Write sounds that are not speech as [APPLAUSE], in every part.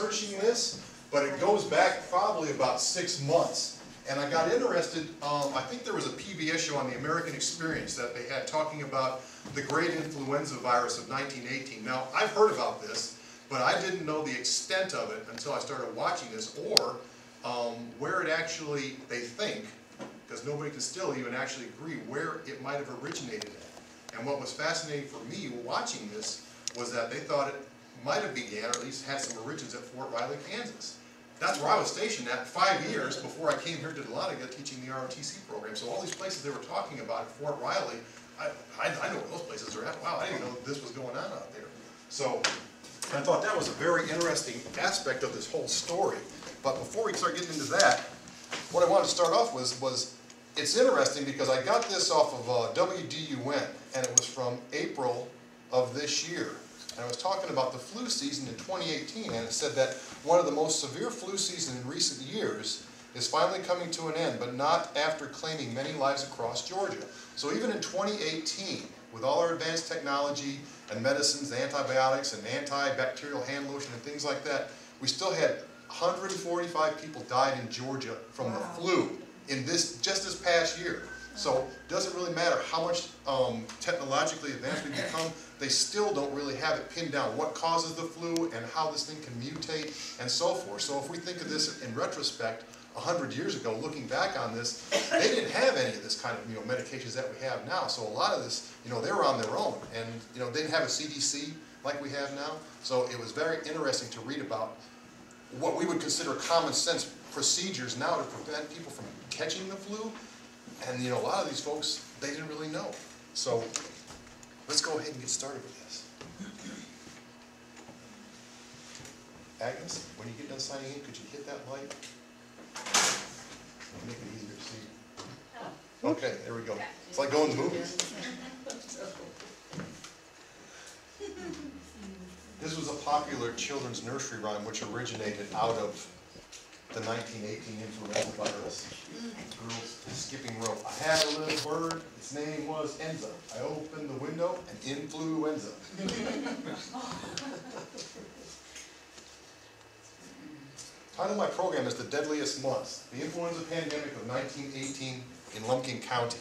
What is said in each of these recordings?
researching this, but it goes back probably about six months. And I got interested, um, I think there was a PBS show on the American Experience that they had talking about the great influenza virus of 1918. Now, I've heard about this, but I didn't know the extent of it until I started watching this, or um, where it actually, they think, because nobody can still even actually agree where it might have originated at. And what was fascinating for me watching this was that they thought it might have began, or at least had some origins at Fort Riley, Kansas. That's where I was stationed at five years before I came here to Dahlonega teaching the ROTC program. So all these places they were talking about at Fort Riley, I, I, I know where those places are at. Wow, I didn't know this was going on out there. So I thought that was a very interesting aspect of this whole story. But before we start getting into that, what I wanted to start off with was, it's interesting because I got this off of uh, WDUN, and it was from April of this year. And I was talking about the flu season in 2018, and it said that one of the most severe flu seasons in recent years is finally coming to an end, but not after claiming many lives across Georgia. So even in 2018, with all our advanced technology and medicines, antibiotics and antibacterial hand lotion and things like that, we still had 145 people died in Georgia from the flu in this, just this past year. So it doesn't really matter how much um, technologically advanced we become, they still don't really have it pinned down what causes the flu and how this thing can mutate and so forth. So if we think of this in retrospect, 100 years ago, looking back on this, they didn't have any of this kind of you know medications that we have now. So a lot of this, you know, they were on their own, and you know they didn't have a CDC like we have now. So it was very interesting to read about what we would consider common sense procedures now to prevent people from catching the flu. And you know, a lot of these folks, they didn't really know. So let's go ahead and get started with this. Agnes, when you get done signing in, could you hit that light? Make it easier to see. Oh. Okay, there we go. It's like going to movies. This was a popular children's nursery rhyme which originated out of the 1918 influenza virus. Girls skipping rope. I had a little bird, its name was Enza. I opened the window and influenza. Title of my program is The Deadliest Months, the influenza pandemic of 1918 in Lumpkin County.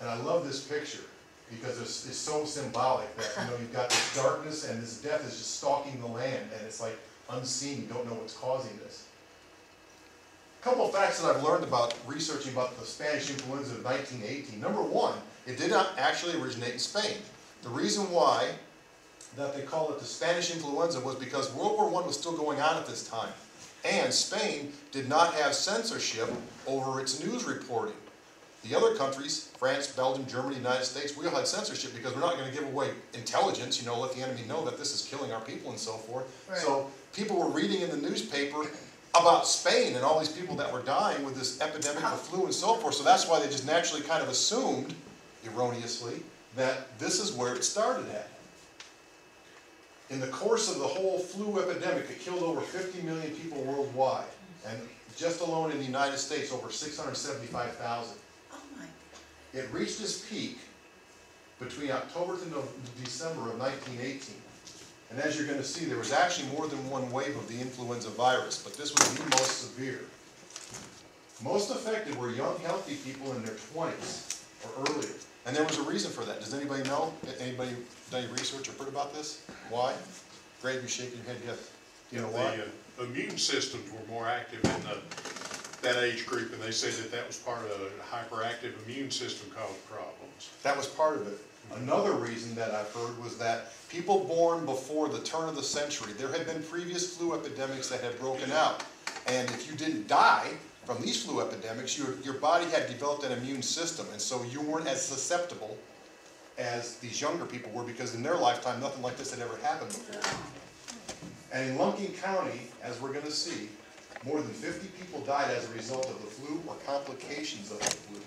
And I love this picture because it's, it's so symbolic that, you know, you've got this darkness and this death is just stalking the land and it's like unseen, you don't know what's causing this. A couple of facts that I've learned about researching about the Spanish influenza of 1918. Number one, it did not actually originate in Spain. The reason why that they call it the Spanish influenza was because World War I was still going on at this time. And Spain did not have censorship over its news reporting. The other countries, France, Belgium, Germany, United States, we all had censorship because we're not going to give away intelligence, you know, let the enemy know that this is killing our people and so forth. Right. So people were reading in the newspaper about Spain and all these people that were dying with this epidemic of flu and so forth. So that's why they just naturally kind of assumed, erroneously, that this is where it started at. In the course of the whole flu epidemic, it killed over 50 million people worldwide. And just alone in the United States, over 675,000. It reached its peak between October to No- December of 1918. And as you're going to see, there was actually more than one wave of the influenza virus, but this was the most severe. Most affected were young, healthy people in their 20s or earlier. And there was a reason for that. Does anybody know? Anybody done any research or heard about this? Why? Greg, you're shaking your head, yes. Do you know why? The uh, immune systems were more active in the, that age group, and they said that that was part of the hyperactive immune system caused problems. That was part of it. Another reason that I've heard was that people born before the turn of the century, there had been previous flu epidemics that had broken out. And if you didn't die from these flu epidemics, your, your body had developed an immune system, and so you weren't as susceptible as these younger people were, because in their lifetime, nothing like this had ever happened before. And in Lumpkin County, as we're gonna see, more than fifty people died as a result of the flu or complications of the flu.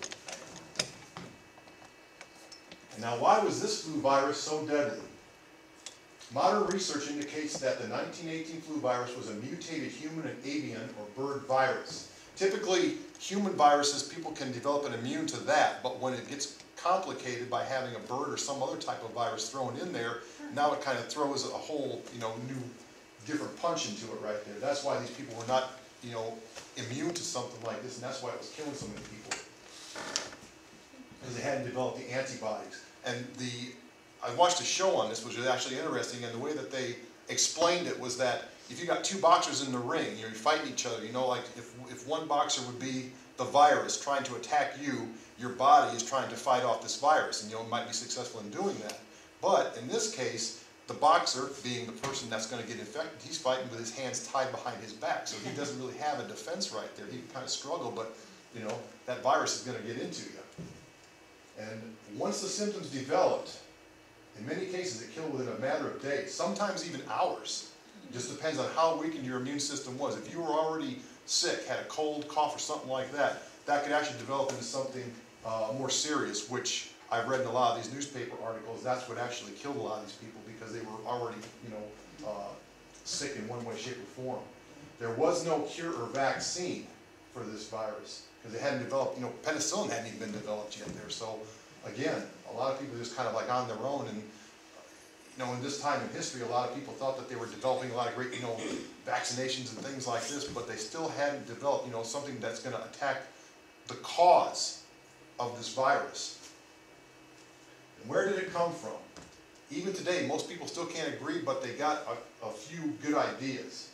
Now, why was this flu virus so deadly? Modern research indicates that the 1918 flu virus was a mutated human and avian or bird virus. Typically, human viruses, people can develop an immune to that, but when it gets complicated by having a bird or some other type of virus thrown in there, now it kind of throws a whole, you know, new different punch into it right there. That's why these people were not, you know, immune to something like this, and that's why it was killing so many people. Because they hadn't developed the antibodies. And the, I watched a show on this, which was actually interesting, and the way that they explained it was that if you got two boxers in the ring, you're fighting each other, you know, like if, if one boxer would be the virus trying to attack you, your body is trying to fight off this virus, and you know, might be successful in doing that. But in this case, the boxer, being the person that's gonna get infected, he's fighting with his hands tied behind his back, so he doesn't really have a defense right there. He can kind of struggle, but, you know, that virus is gonna get into you. And once the symptoms developed, in many cases, it killed within a matter of days, sometimes even hours. It Just depends on how weakened your immune system was. If you were already sick, had a cold, cough, or something like that, that could actually develop into something uh, more serious, which I've read in a lot of these newspaper articles, that's what actually killed a lot of these people, because they were already, you know, uh, sick in one way, shape, or form. There was no cure or vaccine for this virus, because it hadn't developed, you know, penicillin hadn't even been developed yet there, so, again, a lot of people just kind of like on their own, and, you know, in this time in history, a lot of people thought that they were developing a lot of great, you know, vaccinations and things like this, but they still hadn't developed, you know, something that's gonna attack the cause of this virus. And where did it come from? Even today, most people still can't agree, but they got a, a few good ideas.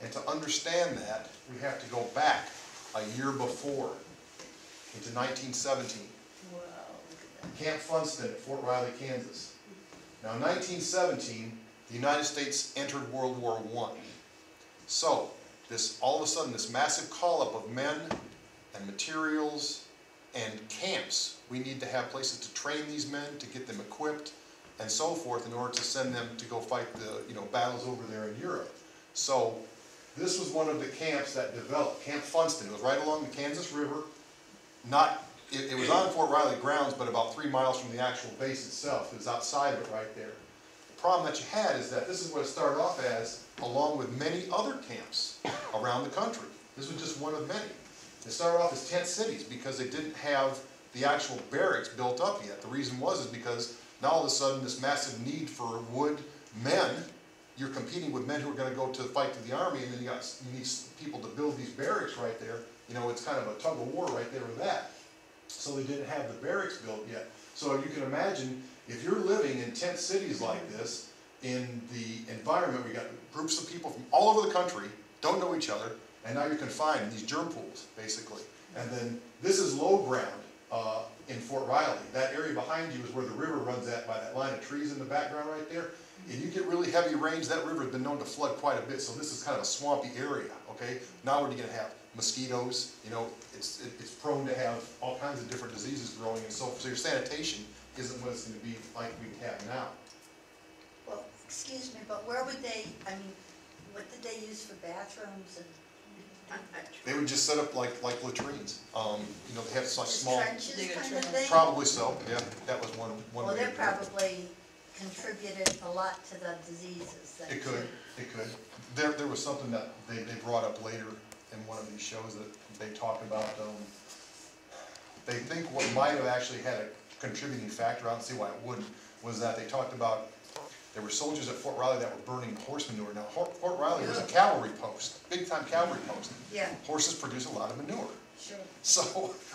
And to understand that, we have to go back a year before, into nineteen seventeen. Wow, Camp Funston at Fort Riley, Kansas. Now, in 1917, the United States entered World War I. So, this, all of a sudden, this massive call-up of men and materials and camps. We need to have places to train these men, to get them equipped, and so forth, in order to send them to go fight the, you know, battles over there in Europe. So, this was one of the camps that developed, Camp Funston. It was right along the Kansas River, not, it, it was on Fort Riley grounds, but about three miles from the actual base itself. It was outside of it right there. The problem that you had is that this is what it started off as, along with many other camps around the country. This was just one of many. It started off as tent cities because they didn't have the actual barracks built up yet. The reason was is because now all of a sudden this massive need for wood men, you're competing with men who are gonna go to fight to the army and then you got, you need people to build these barracks right there. You know, it's kind of a tug of war right there with that. So they didn't have the barracks built yet. So you can imagine, if you're living in tent cities like this, in the environment, we got groups of people from all over the country, don't know each other, and now you're confined in these germ pools, basically. And then, this is low ground, uh, in Fort Riley. That area behind you is where the river runs at, by that line of trees in the background right there. If you get really heavy rains, that river has been known to flood quite a bit, so this is kind of a swampy area, okay? Now are you gonna have? Mosquitoes, you know, it's, it- it's prone to have all kinds of different diseases growing and so, so your sanitation isn't what it's gonna be like we have now. Well, excuse me, but where would they, I mean, what did they use for bathrooms and? They would just set up like, like latrines, um, you know, they have such Just small, trenches Dig a kind of trench. thing? probably so, yeah, that was one, one Well, way. they to do it. probably contributed a lot to the diseases then It could, too. it could. There, there was something that they, they brought up later in one of these shows that they talked about, um, they think what might have actually had a contributing factor, I don't see why it wouldn't, was that they talked about, there were soldiers at Fort Riley that were burning horse manure. Now, Fort Fort Riley was a cavalry post, big-time cavalry post. Yeah, Horses produce a lot of manure. sure. [LAUGHS] So,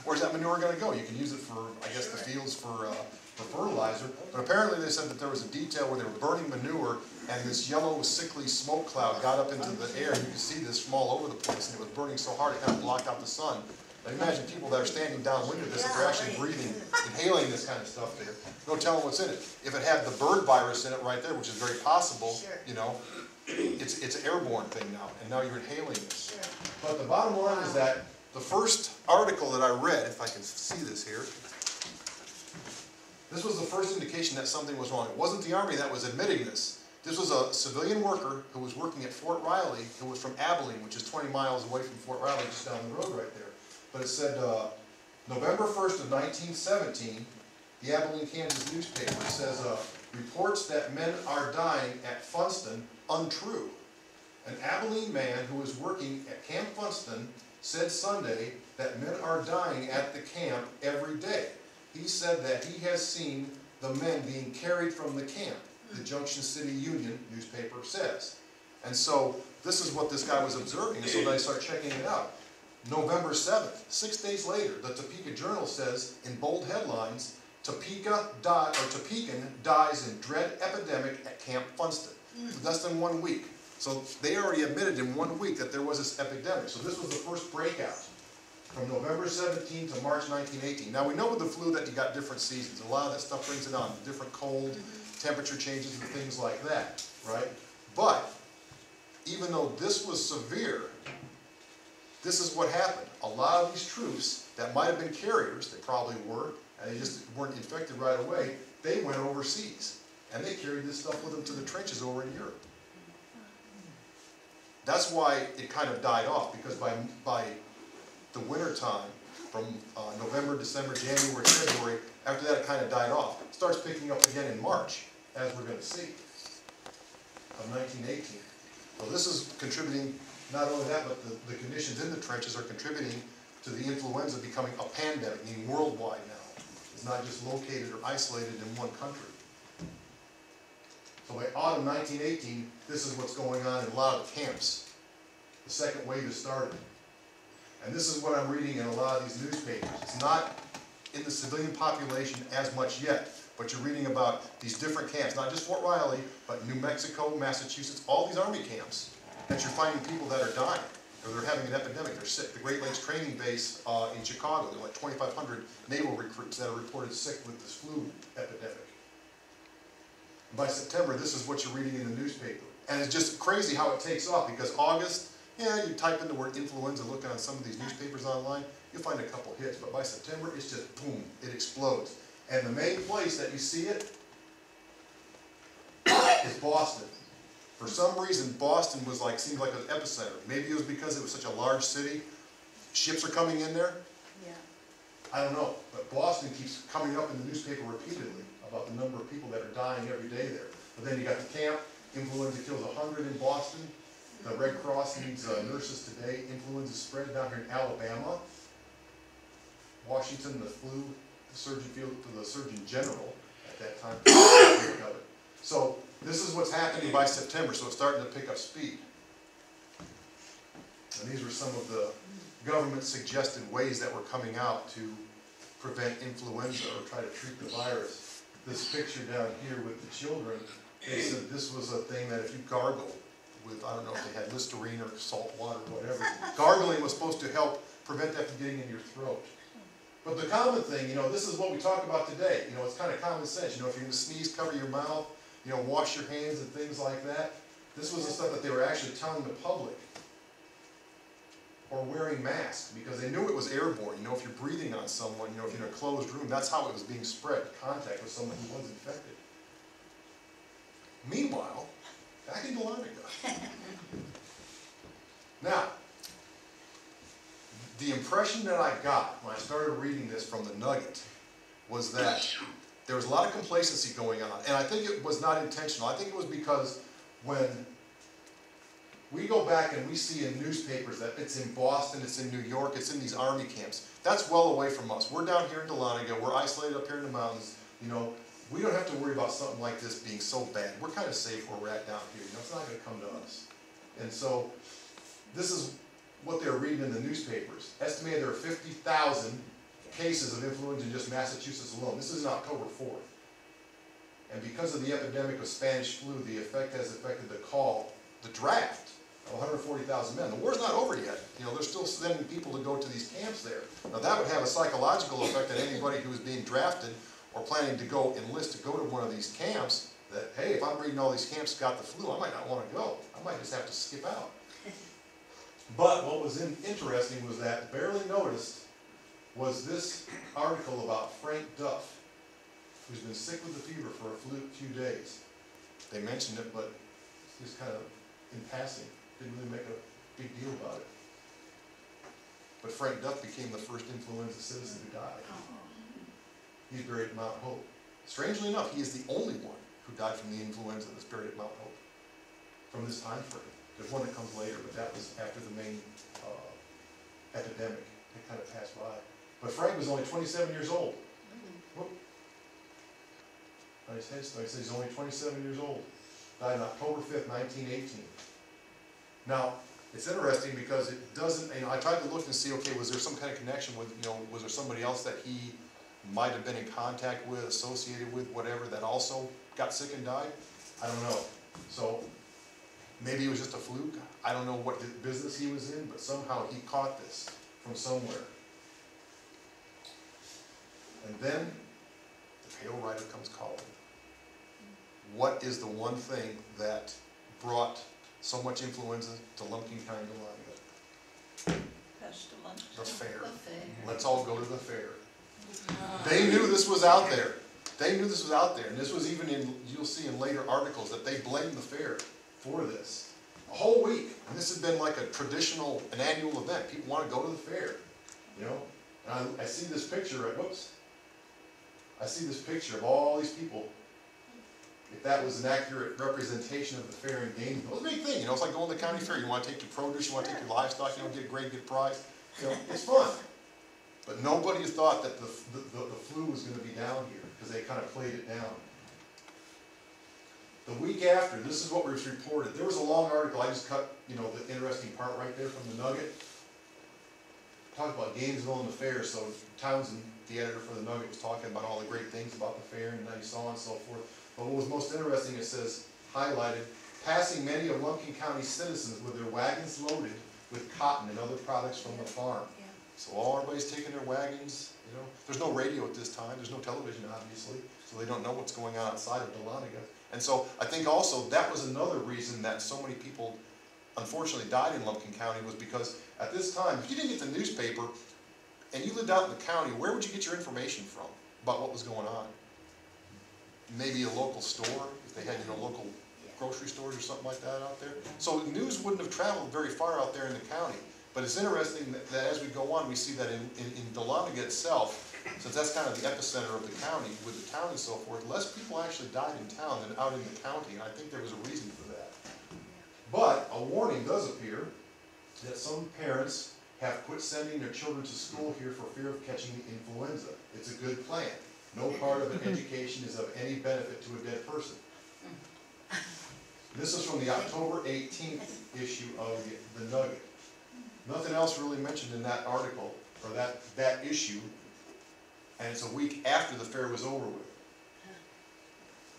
where's that manure gonna go? You can use it for, I guess, the fields for, uh, for fertilizer. But apparently they said that there was a detail where they were burning manure and this yellow sickly smoke cloud got up into the air. You could see this from all over the place and it was burning so hard it kind of blocked out the sun. But imagine people that are standing downwind of this, if they're actually breathing, inhaling this kind of stuff there. No telling what's in it. If it had the bird virus in it right there, which is very possible, Sure. you know, it's, it's an airborne thing now, and now you're inhaling this. Sure. But the bottom line is that the first article that I read, if I can see this here, this was the first indication that something was wrong. It wasn't the Army that was admitting this. This was a civilian worker who was working at Fort Riley, who was from Abilene, which is twenty miles away from Fort Riley, just down the road right there. But it said, uh, November first of nineteen seventeen, the Abilene, Kansas newspaper says, uh, reports that men are dying at Funston untrue. An Abilene man who was working at Camp Funston said Sunday that men are dying at the camp every day. He said that he has seen the men being carried from the camp, the Junction City Union newspaper says. And so, this is what this guy was observing, and so they start checking it out. November seventh, six days later, the Topeka Journal says, in bold headlines, Topeka die, or Topekan dies in dread epidemic at Camp Funston. Hmm. Less than one week. So they already admitted in one week that there was this epidemic. So this was the first breakout from November 17 to March 1918. Now, we know with the flu that you got different seasons. A lot of that stuff brings it on, different cold, mm-hmm. temperature changes and things like that, right? But even though this was severe, this is what happened. A lot of these troops that might have been carriers, they probably were, and they just weren't infected right away, they went overseas. And they carried this stuff with them to the trenches over in Europe. That's why it kind of died off, because by, by the winter time, from uh, November, December, January, February, after that it kind of died off. It Starts picking up again in March, as we're gonna see, of nineteen eighteen. So this is contributing, not only that, but the, the conditions in the trenches are contributing to the influenza becoming a pandemic, meaning worldwide now. It's not just located or isolated in one country. So by autumn nineteen eighteen, this is what's going on in a lot of the camps. The second wave is starting. And this is what I'm reading in a lot of these newspapers. It's not in the civilian population as much yet, but you're reading about these different camps, not just Fort Riley, but New Mexico, Massachusetts, all these army camps, that you're finding people that are dying, or they're having an epidemic, they're sick. The Great Lakes Training Base uh, in Chicago, there are like 2,500 naval recruits that are reported sick with this flu epidemic. By September, this is what you're reading in the newspaper. And it's just crazy how it takes off, because August, yeah, you type in the word influenza, looking on some of these newspapers online, you'll find a couple hits, but by September, it's just boom, it explodes. And the main place that you see it [COUGHS] is Boston. For some reason, Boston was like, seemed like an epicenter. Maybe it was because it was such a large city, ships are coming in there, Yeah. I don't know, but Boston keeps coming up in the newspaper repeatedly about the number of people that are dying every day there. But then you got the camp, influenza kills a hundred in Boston. The Red Cross needs uh, nurses today. Influenza spread down here in Alabama. Washington, the flu, the surgeon field, the Surgeon General at that time. [COUGHS] So this is what's happening by September, so it's starting to pick up speed. And these were some of the government suggested ways that were coming out to prevent influenza or try to treat the virus. This picture down here with the children, they said this was a thing that if you gargle with, I don't know if they had Listerine or salt water, or whatever, [LAUGHS] gargling was supposed to help prevent that from getting in your throat. But the common thing, you know, this is what we talk about today, you know, it's kind of common sense, you know, if you're gonna sneeze, cover your mouth, you know, wash your hands and things like that. This was the stuff that they were actually telling the public or wearing masks because they knew it was airborne. You know, if you're breathing on someone, you know, if you're in a closed room, that's how it was being spread, contact with someone who was infected. Meanwhile, back in Dahlonega. [LAUGHS] Now, the impression that I got when I started reading this from the Nugget was that there was a lot of complacency going on, and I think it was not intentional. I think it was because when we go back and we see in newspapers that it's in Boston, it's in New York, it's in these army camps. That's well away from us. We're down here in Dahlonega, we're isolated up here in the mountains, you know. We don't have to worry about something like this being so bad. We're kind of safe where we're at down here, you know, it's not gonna come to us. And so, this is what they're reading in the newspapers. Estimated there are fifty thousand cases of influenza in just Massachusetts alone. This is October fourth. And because of the epidemic of Spanish flu, the effect has affected the call, the draft of 140,000 men. The war's not over yet. You know, they're still sending people to go to these camps there. Now, that would have a psychological effect on anybody who is being drafted or planning to go enlist to go to one of these camps, that, hey, if I'm reading all these camps got the flu, I might not want to go. I might just have to skip out. [LAUGHS] But what was in- interesting was that barely noticed was this article about Frank Duff, who's been sick with the fever for a few days. They mentioned it, but just kind of in passing, didn't really make a big deal about it. But Frank Duff became the first influenza citizen who died. He's buried at Mount Hope. Strangely enough, he is the only one who died from the influenza that's buried at Mount Hope from this time frame. There's one that comes later, but that was after the main uh, epidemic. It kind of passed by. But Frank was only 27 years old. Mm-hmm. Whoop. On his headstone, it says he's only 27 years old. Died on October 5th, 1918. Now, it's interesting because it doesn't, you know, I tried to look and see, okay, was there some kind of connection with, you know, was there somebody else that he might have been in contact with, associated with, whatever, that also got sick and died? I don't know. So, maybe it was just a fluke. I don't know what business he was in, but somehow he caught this from somewhere. And then the pale rider comes calling. What is the one thing that brought so much influenza to Lumpkin County, Delaware? Pestilence. The fair. The fair. Let's all go to the fair. They knew this was out there. They knew this was out there, and this was even in, you'll see in later articles, that they blamed the fair for this. A whole week, and this has been like a traditional, an annual event, people wanna go to the fair, you know? And I, I see this picture, right, whoops. I see this picture of all these people. If that was an accurate representation of the fair in Gainesville, it was a big thing, you know, it's like going to the county fair, you wanna take your produce, you wanna take your livestock, you know, get a great, good price, you know, it's fun. But nobody thought that the, the, the the flu was gonna be down here, because they kind of played it down. The week after, this is what was reported, there was a long article, I just cut, you know, the interesting part right there from the Nugget. Talked about Gainesville and the fair, so Townsend, the editor for the Nugget, was talking about all the great things about the fair and that he saw and so forth. But what was most interesting, it says, highlighted, passing many of Lumpkin County citizens with their wagons loaded with cotton and other products from the farm. Yeah. So all everybody's taking their wagons, you know, there's no radio at this time, there's no television, obviously, so they don't know what's going on outside of Dahlonega. And so I think also that was another reason that so many people unfortunately died in Lumpkin County was because at this time, if you didn't get the newspaper and you lived out in the county, where would you get your information from about what was going on? Maybe a local store, if they had, you know, local grocery stores or something like that out there. So news wouldn't have traveled very far out there in the county. But it's interesting that, that as we go on, we see that in, in, in Dahlonega itself, since that's kind of the epicenter of the county, with the town and so forth, less people actually died in town than out in the county, and I think there was a reason for that. But a warning does appear that some parents have quit sending their children to school here for fear of catching the influenza. It's a good plan. No part of an mm-hmm. education is of any benefit to a dead person. Mm-hmm. This is from the October eighteenth issue of the, the Nugget. Nothing else really mentioned in that article, or that, that issue, and it's a week after the fair was over with.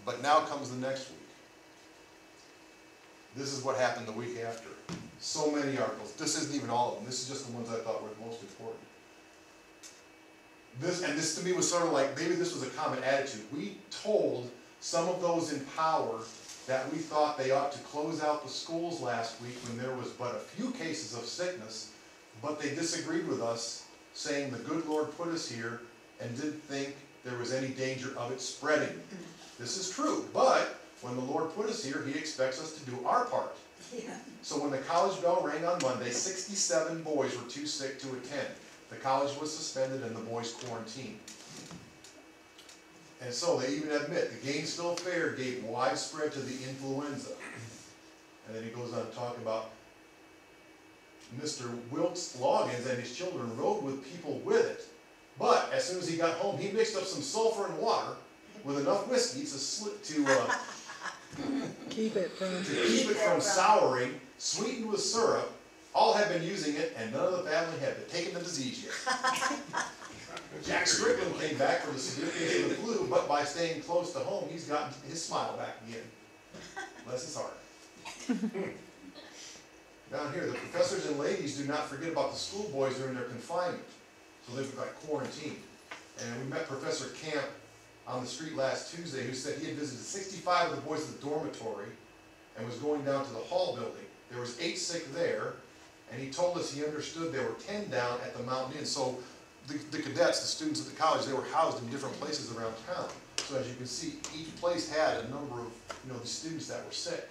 But now comes the next week. This is what happened the week after. So many articles, this isn't even all of them, this is just the ones I thought were the most important. This, and this to me was sort of like, maybe this was a common attitude. We told some of those in power that we thought they ought to close out the schools last week when there was but a few cases of sickness, but they disagreed with us, saying the good Lord put us here and didn't think there was any danger of it spreading. This is true, but when the Lord put us here, He expects us to do our part. Yeah. So when the college bell rang on Monday, sixty-seven boys were too sick to attend. The college was suspended and the boys quarantined. And so they even admit, the Gainesville Fair gave widespread to the influenza. And then he goes on to talk about Mr. Wilkes Loggins and his children rode with people with it. But as soon as he got home, he mixed up some sulfur and water with enough whiskey to slip, to, uh, [LAUGHS] Keep it from, to keep it from souring, sweetened with syrup. All had been using it, and none of the family had taken the disease yet. [LAUGHS] Jack Strickland came back from the severe case of the flu, but by staying close to home, he's gotten his smile back again. Bless his heart. Down here, the professors and ladies do not forget about the schoolboys during their confinement, so they've got quarantined. And we met Professor Camp on the street last Tuesday, who said he had visited sixty-five of the boys at the dormitory and was going down to the hall building. There was eight sick there, and he told us he understood there were ten down at the Mountain Inn. So the, the cadets, the students at the college, they were housed in different places around town. So as you can see, each place had a number of, you know, the students that were sick.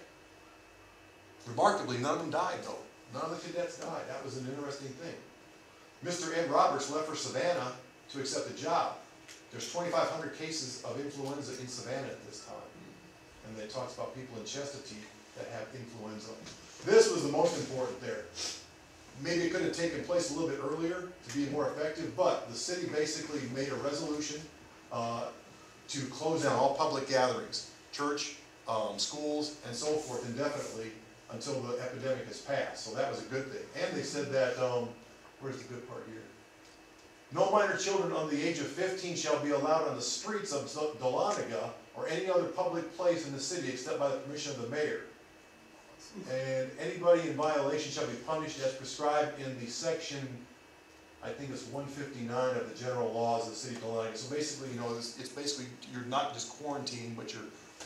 Remarkably, none of them died though. None of the cadets died. That was an interesting thing. Mr. Ed Roberts left for Savannah to accept a job. There's twenty-five hundred cases of influenza in Savannah at this time. And they talks about people in Chestatee that have influenza. This was the most important there. Maybe it could have taken place a little bit earlier to be more effective, but the city basically made a resolution uh, to close down all public gatherings, church, um, schools, and so forth indefinitely until the epidemic has passed, so that was a good thing. And they said that, um, where's the good part here? No minor children under the age of fifteen shall be allowed on the streets of Dahlonega or any other public place in the city except by the permission of the mayor. And anybody in violation shall be punished as prescribed in the section, I think it's one fifty-nine of the general laws of the city of Dahlonega. So basically, you know, it's, it's basically, you're not just quarantined, but you're,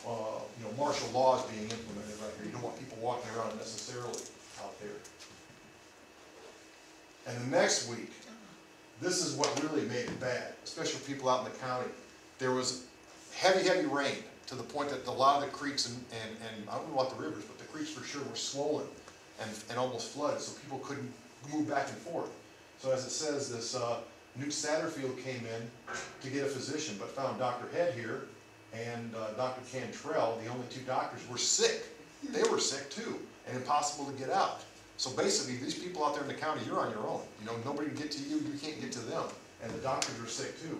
uh, you know, martial laws being implemented right here. You don't want people walking around necessarily out there. And the next week, this is what really made it bad, especially for people out in the county. There was heavy, heavy rain to the point that a lot of the creeks and, and, and I don't know about the rivers, but the creeks for sure were swollen and, and almost flooded, so people couldn't move back and forth. So as it says, this, uh, Newt Satterfield came in to get a physician, but found Dr. Head here and, uh, Dr. Cantrell, the only two doctors, were sick. They were sick too, and impossible to get out. So basically, these people out there in the county, you're on your own. You know, nobody can get to you, you can't get to them, and the doctors are sick too.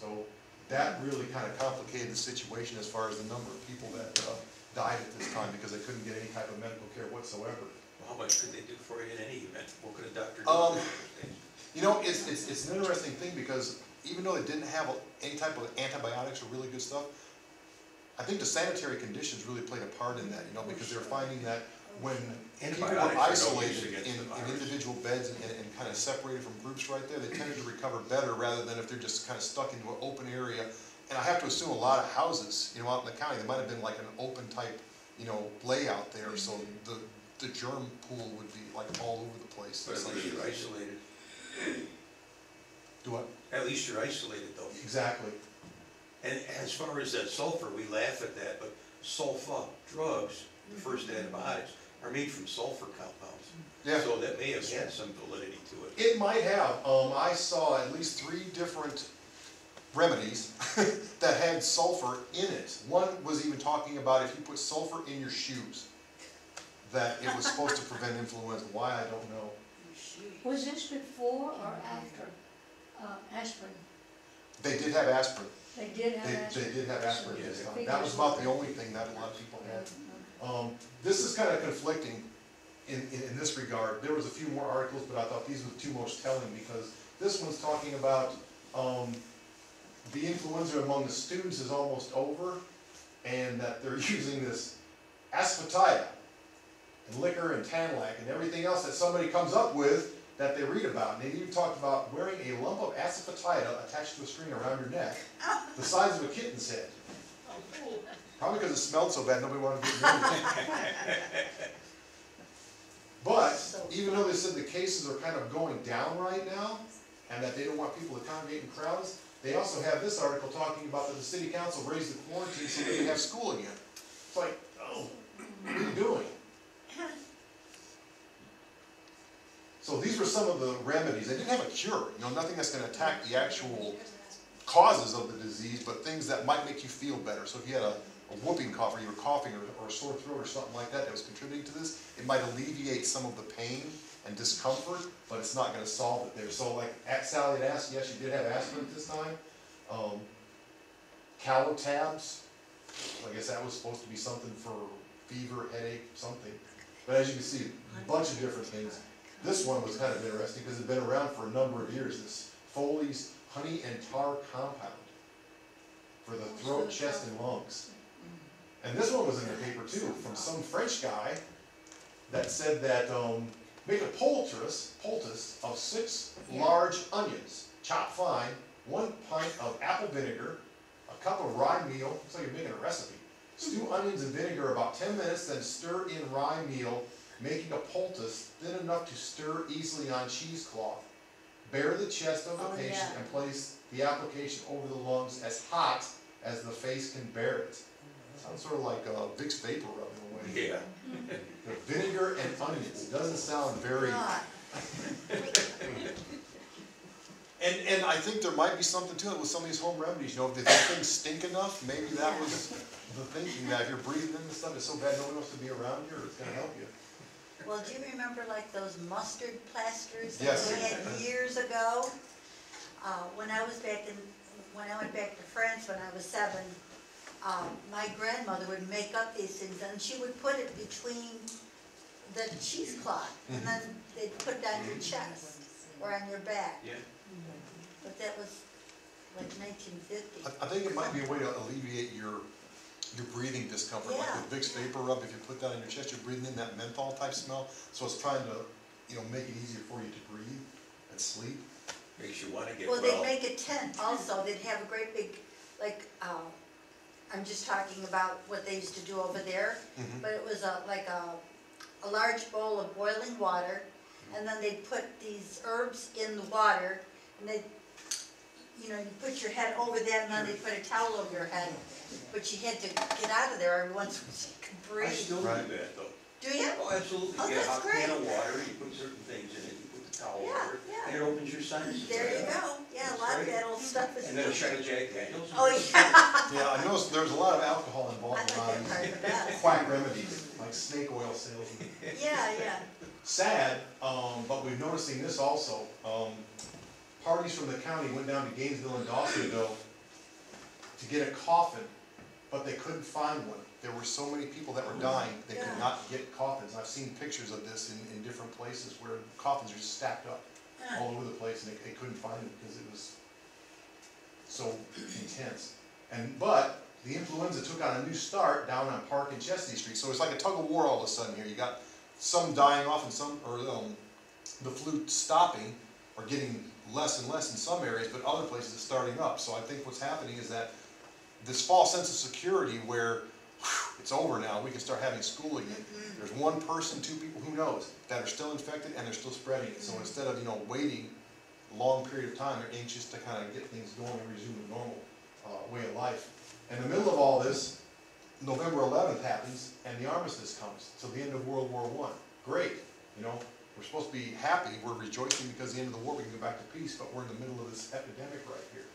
So that really kind of complicated the situation as far as the number of people that, uh, died at this time because they couldn't get any type of medical care whatsoever. How much could they do for you in any event? What could a doctor do? Um, you? You know, it's, it's, it's an interesting thing because even though they didn't have any type of antibiotics or really good stuff, I think the sanitary conditions really played a part in that, you know, because they're finding that when people were Antibiotics are no use isolated against in, the in virus. individual beds and, and kind of separated from groups right there, they tended to recover better rather than if they're just kind of stuck into an open area. And I have to assume a lot of houses, you know, out in the county, there might have been like an open type, you know, layout there, so the, the germ pool would be like all over the place. But It's at like- least you're isolated. Do what? At least you're isolated though. Exactly. And as far as that sulfur, we laugh at that, but sulfa drugs, the first antibiotics, are made from sulfur compounds. Yeah. So that may have had some validity to it. It might have, um, I saw at least three different remedies [LAUGHS] that had sulfur in it. One was even talking about if you put sulfur in your shoes, that it was supposed to prevent influenza, why, I don't know. Was this before or after uh, aspirin? They did have aspirin, They did have they, aspirin? they did have aspirin Yeah, this they- time, that was about the only thing that a lot of people had. Um, this is kind of conflicting in, in, in this regard. There was a few more articles, but I thought these were the two most telling because this one's talking about, um, the influenza among the students is almost over and that they're [LAUGHS] using this asafoetida and liquor and Tanlac and everything else that somebody comes up with that they read about. And they even talked about wearing a lump of asafoetida attached to a string around your neck, the size of a kitten's head. Probably because it smelled so bad, nobody wanted to get it. But, even though they said the cases are kind of going down right now, and that they don't want people to congregate in crowds, they also have this article talking about that the city council raised the quarantine so they can have school again. It's like, oh, what are you doing? So these were some of the remedies, they didn't have a cure, you know, nothing that's gonna attack the actual causes of the disease, but things that might make you feel better. So if you had a, a whooping cough, or you were coughing, or, or a sore throat, or something like that that was contributing to this, it might alleviate some of the pain and discomfort, but it's not gonna solve it there. So like, at Sally had asked, yes, you did have aspirin at this time. Um, Calotabs, I guess that was supposed to be something for fever, headache, something. But as you can see, a bunch of different things. This one was kind of interesting, because it's been around for a number of years, this Foley's honey and tar compound for the throat, chest, and lungs. And this one was in the paper too, from some French guy that said that, um, make a poultice, poultice of six large onions, chopped fine, one pint of apple vinegar, a cup of rye meal, looks like you're making a recipe. Stew onions and vinegar about ten minutes, then stir in rye meal, making a poultice thin enough to stir easily on cheesecloth. Bare the chest of Oh, the patient yeah. and place the application over the lungs as hot as the face can bear it. Sounds sort of like uh, Vicks Vapor Rub in a way. Yeah. The vinegar and onions, It doesn't sound very, God, and, and I think there might be something to it with some of these home remedies, you know, if the things stink enough, maybe that was the thinking, that if you're breathing in the stuff, it's so bad no one wants to be around you, it's gonna help you. well, do you remember like those mustard plasters that Yes. we had years ago? Uh, when I was back in, when I went back to France when I was seven, um, my grandmother would make up these things and she would put it between the cheesecloth, and then they'd put it on your chest or on your back, Yeah, but that was like nineteen fifty. I, I think it might be a way to alleviate your, your breathing discomfort, yeah. like the Vicks Vapor Rub, if you put that on your chest, you're breathing in that menthol type smell, so it's trying to, you know, make it easier for you to breathe and sleep. makes you wanna get Well, Well, they'd make a tent also, they'd have a great big, like, um, I'm just talking about what they used to do over there, Mhm. but it was a, like a, a large bowl of boiling water, and then they'd put these herbs in the water, and they'd, you know, you put your head over that, and then they put a towel over your head, but you had to get out of there every once in a while so you could I breathe. still do Right. that though. Do you? Oh, absolutely, Oh, you get a that's hot can of water, you put certain things in it, you put the towel Yeah, over yeah. and it opens your sinuses. There you go, yeah, a lot of that old stuff is. And then a shot of Jack Daniels. Oh, yeah, [LAUGHS] Yeah, I noticed there's a lot of alcohol involved in all that part these quack remedies, like snake oil salesmen. Yeah, yeah. sad, um, but we're noticing this also. Um, parties from the county went down to Gainesville and Dawsonville to get a coffin, but they couldn't find one. There were so many people that were dying, they could not get coffins. I've seen pictures of this in, in different places where coffins are just stacked up all over the place and they, they couldn't find them because it was so intense. And, but the influenza took on a new start down on Park and Chesney Street, so it's like a tug of war all of a sudden here. You got some dying off and some, or, um, the flu stopping or getting less and less in some areas, but other places it's starting up. So I think what's happening is that this false sense of security where whew, it's over now, we can start having school again. There's one person, two people, who knows, that are still infected and they're still spreading it. So instead of, you know, waiting a long period of time, they're anxious to kind of get things going and resume a normal, uh, way of life. In the middle of all this, November eleventh happens and the armistice comes, so the end of World War One. Great, you know, we're supposed to be happy, we're rejoicing because the end of the war, we can go back to peace, but we're in the middle of this epidemic right here.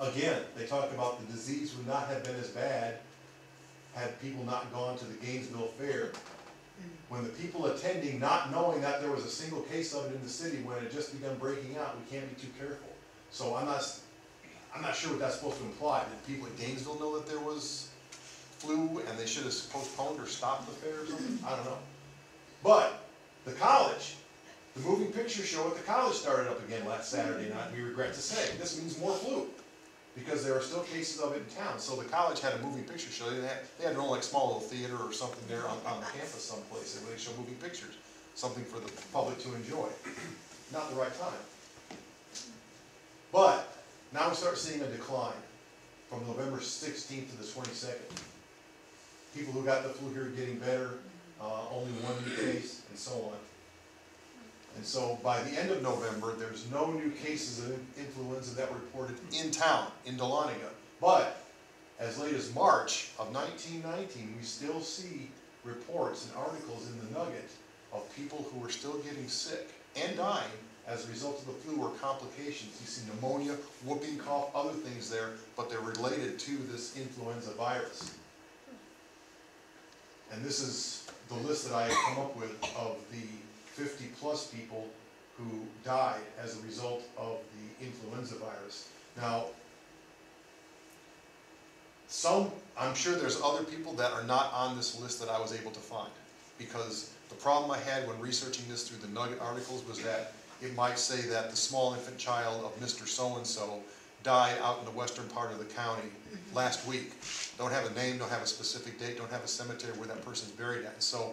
Again, they talk about the disease would not have been as bad had people not gone to the Gainesville Fair. When the people attending, not knowing that there was a single case of it in the city, when it just begun breaking out, we can't be too careful. So I'm not, I'm not sure what that's supposed to imply. Did people at Gainesville know that there was flu and they should have postponed or stopped the fair or something? I don't know. But the college, the moving picture show at the college started up again last Saturday night, we regret to say. This means more flu, because there are still cases of it in town. So the college had a moving picture show, they had, they had their own like small little theater or something there on, on campus someplace, they show moving pictures, something for the public to enjoy. [CLEARS THROAT] Not the right time. But, now we start seeing a decline from November sixteenth to the twenty-second. People who got the flu here getting better, uh, only one new case, and so on. And so by the end of November, there's no new cases of influenza that reported in town, in Dahlonega. But as late as March of nineteen nineteen, we still see reports and articles in the Nugget of people who are still getting sick and dying as a result of the flu or complications. You see pneumonia, whooping cough, other things there, but they're related to this influenza virus. And this is the list that I have come up with of the fifty-plus people who died as a result of the influenza virus. Now, some, I'm sure there's other people that are not on this list that I was able to find. Because the problem I had when researching this through the Nugget articles was that it might say that the small infant child of Mr. So-and-so died out in the western part of the county mm-hmm. last week. Don't have a name, don't have a specific date, don't have a cemetery where that person's buried at. And so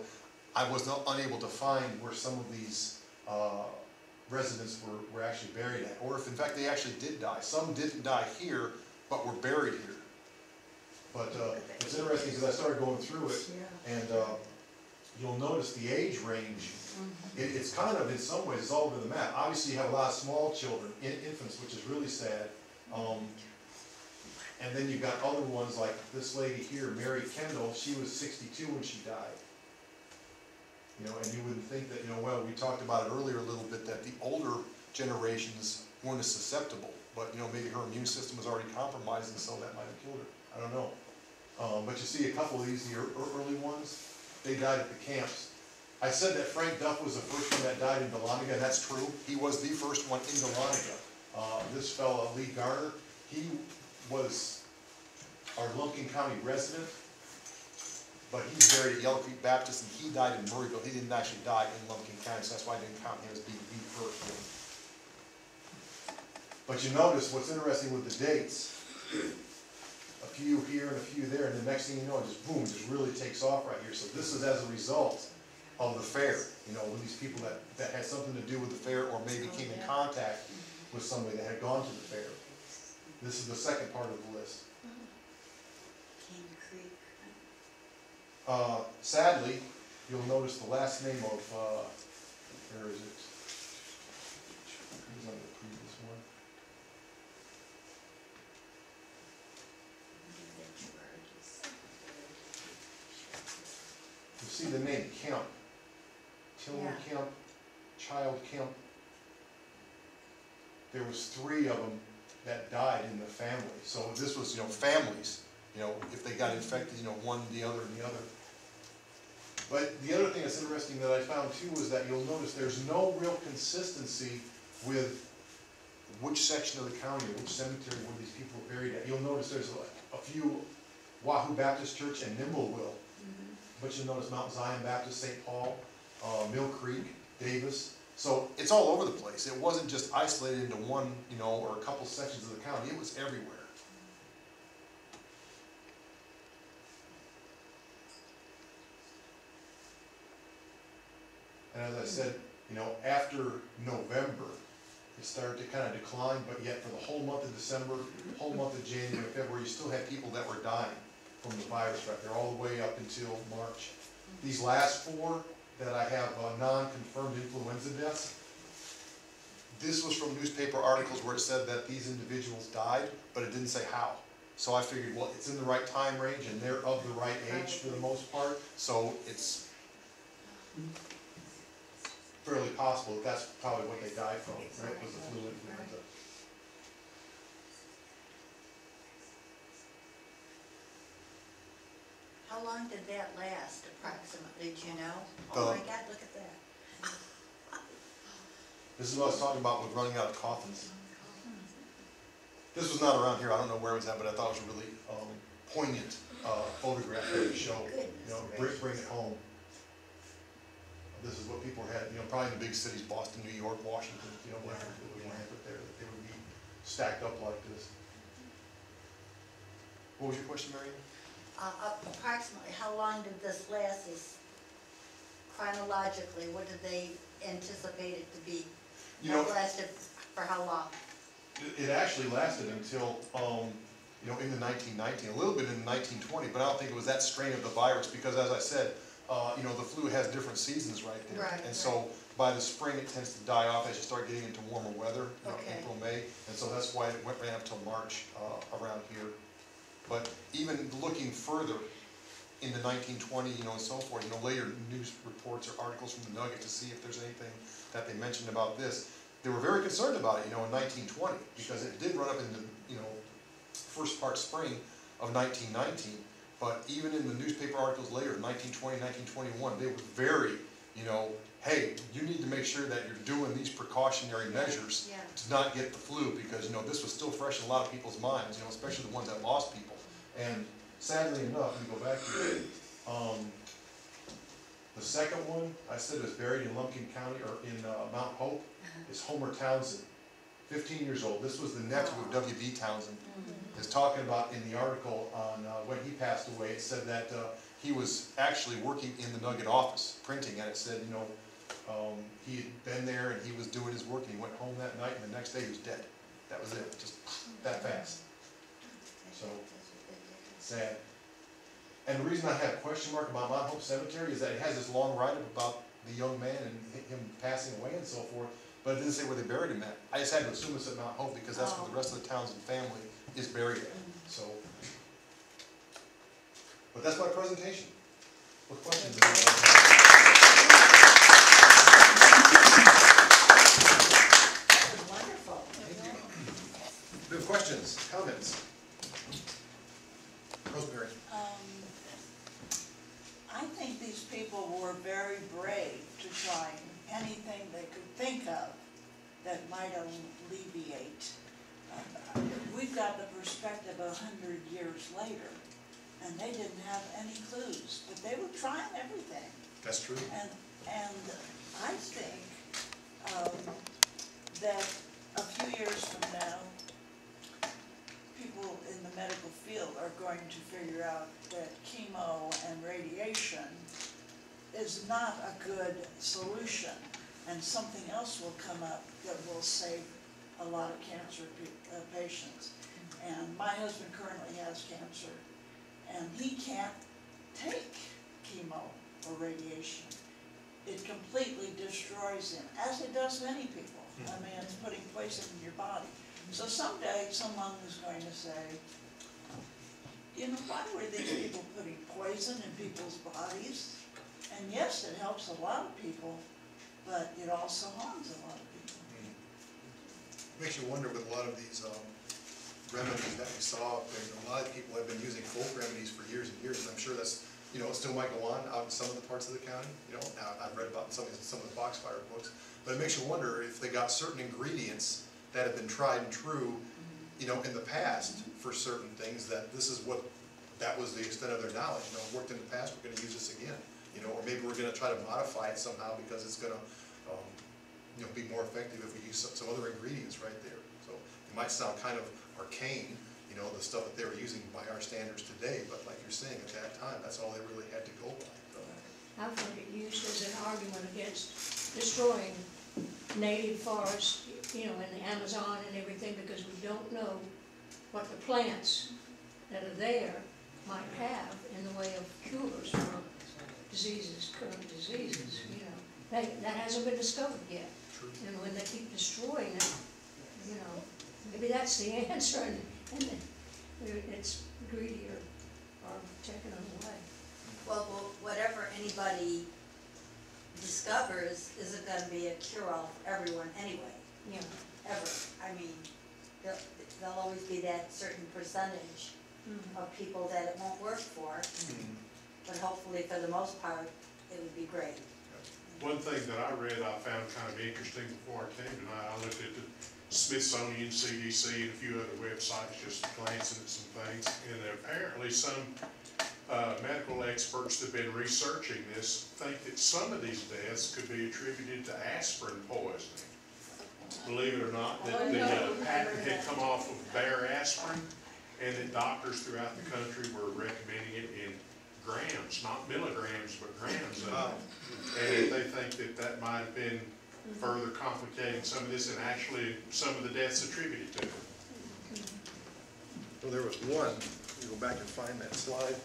I was not unable to find where some of these uh, residents were, were actually buried at, or if in fact they actually did die. Some didn't die here, but were buried here. But uh, it's interesting because I started going through it, and uh, you'll notice the age range. It, it's kind of, in some ways, it's all over the map. Obviously, you have a lot of small children, in- infants, which is really sad. Um, And then you've got other ones like this lady here, Mary Kendall, she was sixty-two when she died. You know, and you wouldn't think that, you know, well, we talked about it earlier a little bit, that the older generations weren't as susceptible. But, you know, maybe her immune system was already compromised and so that might have killed her. I don't know. Um, but you see a couple of these, the ear- ear- early ones, they died at the camps. I said that Frank Duff was the first one that died in Dahlonega, and that's true. He was the first one in Dahlonega. Uh, this fellow, Lee Garner, he was our Lumpkin County resident. But he's buried at Yellow Creek Baptist, and he died in Murrayville, he didn't actually die in Lumpkin County, so that's why I didn't count him as being being hurt. But you notice, what's interesting with the dates, a few here and a few there, and the next thing you know, it just boom, it just really takes off right here. So this is as a result of the fair, you know, when these people that, that had something to do with the fair, or maybe came in oh, contact with somebody that had gone to the fair. This is the second part of the list. King Creek. Uh, sadly, you'll notice the last name of, uh, where is it? Who's on the previous one? You see the name Kemp. Tillman Yeah. Kemp, Child Kemp. There was three of them that died in the family. So this was, you know, families, you know, if they got infected, you know, one, the other, and the other. But the other thing that's interesting that I found too was that you'll notice there's no real consistency with which section of the county, or which cemetery where these people are buried at. You'll notice there's a, a few Wahoo Baptist Church and Nimblewill. But you'll notice Mount Zion Baptist, St. Paul, uh, Mill Creek, Davis. So it's all over the place. It wasn't just isolated into one, you know, or a couple sections of the county. It was everywhere. And as I said, you know, after November, it started to kind of decline, but yet for the whole month of December, whole month of January, February, you still had people that were dying from the virus right there, all the way up until March. These last four that I have uh, non-confirmed influenza deaths, this was from newspaper articles where it said that these individuals died, but it didn't say how. So I figured, well, it's in the right time range and they're of the right age for the most part, so it's fairly possible that that's probably what they died from, right, was the flu influenza. How long did that last approximately, do you know? The- Oh my God, look at that. This is what I was talking about with running out of coffins. This was not around here, I don't know where it was at, but I thought it was a really um, poignant uh, photograph to show, you know, bring, bring it home. This is what people had, you know, probably in the big cities, Boston, New York, Washington, you know, whatever, it would land it there, that they would be stacked up like this. What was your question, Mary Uh, Approximately, how long did this last, is chronologically, what did they anticipate it to be? You know, That lasted for how long? It- It actually lasted until, um, you know, in the nineteen nineteen, a little bit in the nineteen twenty, but I don't think it was that strain of the virus, because as I said, uh, you know, the flu has different seasons right there. Right, And so by the spring, it tends to die off as you start getting into warmer weather, you know, Okay. April, May, and so that's why it went, ran up till March, uh, around here. But even looking further into nineteen twenty, you know, and so forth, you know, later news reports or articles from the Nugget to see if there's anything that they mentioned about this. They were very concerned about it, you know, in nineteen twenty, because it did run up into, you know, first part spring of nineteen nineteen. But even in the newspaper articles later, 1920, 1921, they were very, you know, hey, you need to make sure that you're doing these precautionary measures Yeah. to not get the flu, because, you know, this was still fresh in a lot of people's minds, you know, especially the ones that lost people. And sadly enough, we go back to, um, the second one, I said was buried in Lumpkin County, or in, uh, Mount Hope, is Homer Townsend, fifteen years old. This was the nephew of W. B. Townsend. Is talking about in the article on, uh, when he passed away, it said that, uh, he was actually working in the Nugget office, printing, and it said, you know, um, he had been there and he was doing his work, and he went home that night, and the next day he was dead. That was it, just that fast. So, sad. And the reason I have a question mark about Mount Hope Cemetery is that it has this long write-up about the young man and him passing away and so forth, but it didn't say where they buried him at. I just had to assume it's at Mount Hope because that's where the rest of the Townsend family is buried at, so. But that's my presentation. What questions? do you have? That was wonderful. Do you have questions, comments? Rosemary? Um, I think these people were very brave to try anything they could think of that might alleviate. uh, We've got the perspective a hundred years later, and they didn't have any clues, but they were trying everything. That's true. And, and I think, um, that a few years from now, people in the medical field are going to figure out that chemo and radiation is not a good solution, and something else will come up that will save a lot of cancer uh, patients. And my husband currently has cancer, and he can't take chemo or radiation. It completely destroys him, as it does many people. I mean, it's putting poison in your body. So someday, someone is going to say, you know, why were these people putting poison in people's bodies? And yes, it helps a lot of people, but it also harms a lot of people. Makes you wonder with a lot of these, um, remedies that we saw, out there, a lot of people have been using folk remedies for years and years, and I'm sure that's, you know, it still might go on out in some of the parts of the county, you know, now, I've read about some of, some of the Foxfire books, but it makes you wonder if they got certain ingredients that have been tried and true, you know, in the past for certain things, that this is what, that was the extent of their knowledge, you know, worked in the past, we're gonna use this again, you know, or maybe we're gonna try to modify it somehow because it's gonna, um, you know, be more effective if we use some, some other ingredients right there. So it might sound kind of arcane, you know, the stuff that they were using by our standards today, but like you're saying, at that time, that's all they really had to go by. so. I've heard it used as an argument against destroying native forests, you know, in the Amazon and everything, because we don't know what the plants that are there might have in the way of cures for diseases, current diseases, you know. That, that hasn't been discovered yet. True. And when they keep destroying it, you know, maybe that's the [LAUGHS] answer, and, and it's greedy or, or taking them away. Well, well, whatever anybody discovers isn't gonna be a cure-all for everyone anyway, Yeah. ever. I mean, there'll, there'll always be that certain percentage Mhm. of people that it won't work for, but hopefully for the most part, it would be great. One thing that I read I found kind of interesting before I came tonight, I looked at the Smithsonian, CDC, and a few other websites, just glancing at some things. And apparently some, uh, medical experts that have been researching this think that some of these deaths could be attributed to aspirin poisoning. Believe it or not, that the uh, patent had come off of Bayer aspirin, and that doctors throughout the country were recommending it in grams, not milligrams, but grams of it. And they think that that might have been further complicating some of this and actually some of the deaths attributed to it. Well, there was one, you go back and find that slide.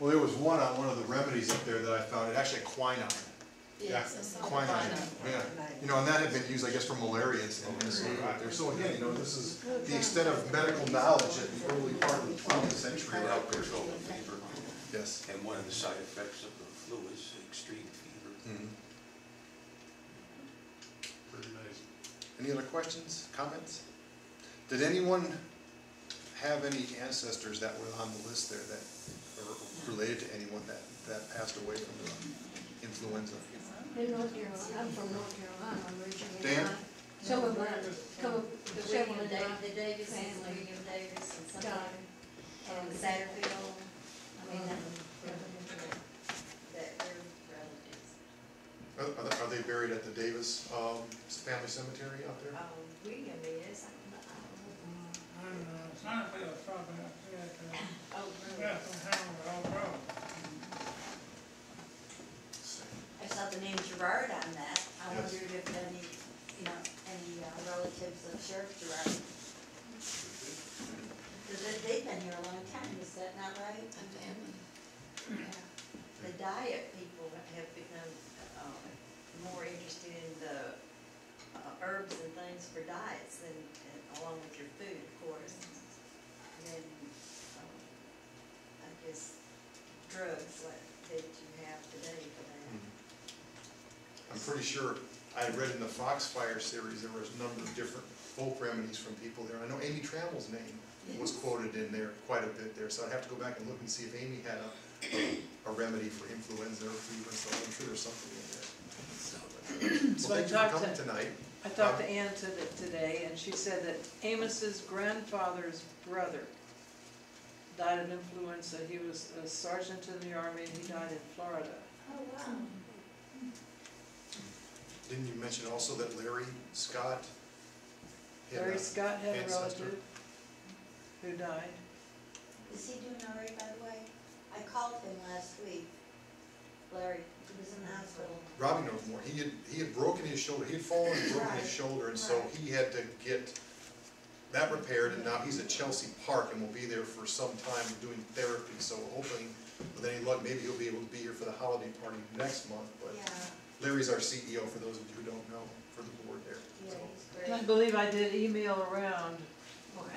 Well, there was one on one of the remedies up there that I found, it actually had quinine. Yeah. Quinine, yeah, you know, and that had been used, I guess, for malaria and and so there. So again, you know, this is the extent of medical knowledge at the early part of the twentieth century out there. There's all the fever, Yes. and one of the side effects of the flu is extreme fever. Mhm. Pretty amazing. Any other questions, comments? Did anyone have any ancestors that were on the list there that are related to anyone that, that passed away from the influenza? In North Carolina, I'm from North Carolina originally. Dan? Some of my, some of, The several William of Da- my the Davis, family William Davis and some, died. and the Satterfield, I mean, that, that they're relatives. Are, are they- are they buried at the Davis, um, family cemetery out there? Um, William is, I don't know. And, uh, Seinfeld probably up there, uh, Oh, really? Bethlehem or Old Road. I saw the name Gerard on that. I Yes. wondered if any, you know, any uh, relatives of Sheriff Gerard. Because they- they've been here a long time, is that not right? Yeah. The diet people have become, uh, more interested in the uh, herbs and things for diets than, and along with your food, of course. And then, um, I guess, drugs like that you have today for that. I'm pretty sure, I read in the Foxfire series, there was a number of different folk remedies from people there. I know Amy Trammell's name was quoted in there quite a bit there, so I'd have to go back and look and see if Amy had a, a remedy for influenza or fever, so I'm sure there's something in there. Well, So [CLEARS THROAT] I thank you for talked coming to- tonight. I talked to um, Ann to- today, and she said that Amos's grandfather's brother died of influenza. He was a sergeant in the army, and he died in Florida. Oh, wow. Didn't you mention also that Larry Scott? had Larry a Scott had a ancestor? relative who died. Is he doing all right, by the way? I called him last week. Larry, he was in the hospital. Robbie knows more. He had, he had broken his shoulder, he had fallen and broken his shoulder, and so right. he had to get that repaired, and now he's at Chelsea Park and will be there for some time doing therapy, so hoping, with any luck, maybe he'll be able to be here for the holiday party next month, but Yeah, Larry's our CEO, for those of you who don't know, for the board there, yeah, so. I believe I did email around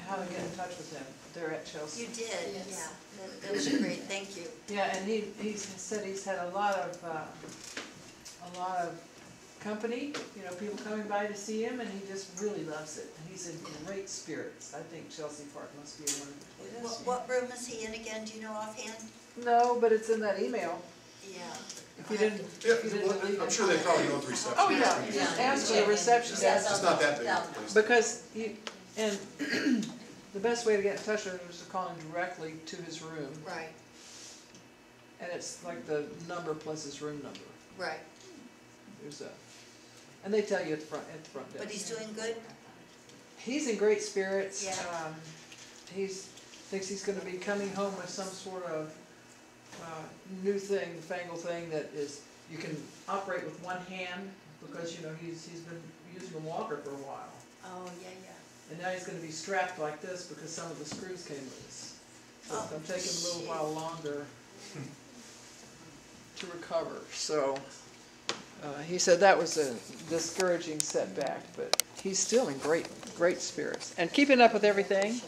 how to get in touch with him. They're at Chelsea. You did, yeah. That, that was great, thank you. Yeah, and he, he said he's had a lot of, uh, a lot of company, you know, people coming by to see him, and he just really loves it. And he's in great spirits. I think Chelsea Park must be a wonderful It place. What, what room is he in again, do you know offhand? No, but it's in that email. Yeah. If you didn't, Yeah, if you didn't well, believe I'm it. sure they probably know at the reception. Oh, yeah, desk. just ask for the reception Yeah, desk. It's not that big of a place. Because you, and [CLEARS THROAT] the best way to get in touch with him is to call him directly to his room. Right, And it's like the number plus his room number. right. There's a, and they tell you at the front, at the front desk. But he's doing good? He's in great spirits. Yeah. Um, he's, thinks he's gonna be coming home with some sort of, uh, new thing, the fangle thing that is, you can operate with one hand, because, you know, he's, he's been using a walker for a while. Oh, yeah, yeah. And now he's gonna be strapped like this because some of the screws came loose. So Oh, take him a little while longer to recover, so. Uh, he said that was a discouraging setback, but he's still in great, great spirits. And keeping up with everything,